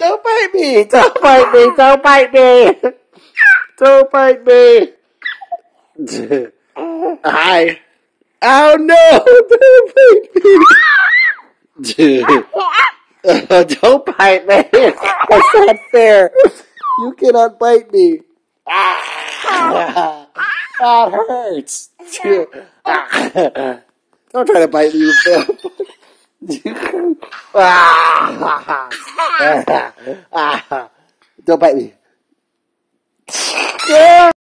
Don't bite me! Don't bite me! Don't bite me! Don't bite me! Hi. Oh no! Don't bite me! Don't bite me! That's not fair! You cannot bite me! Ah, that hurts! Don't try to bite me, you Phil. Ah. Don't bite me.